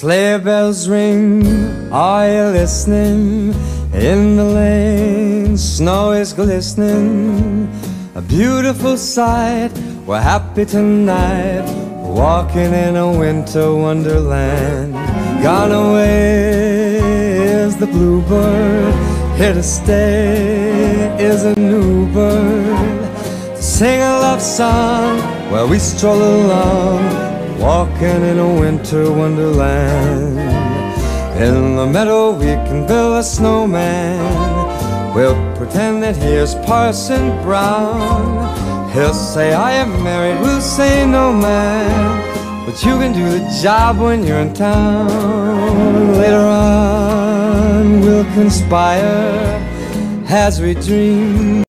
Sleigh bells ring, are you listening? In the lane, snow is glistening. A beautiful sight, we're happy tonight. Walking in a winter wonderland. Gone away is the bluebird, here to stay is a new bird. Sing a love song while we stroll along walking in a winter wonderland. In the meadow we can build a snowman. We'll pretend that here's Parson Brown. He'll say I am married, we'll say no man. But you can do the job when you're in town. Later on we'll conspire as we dream.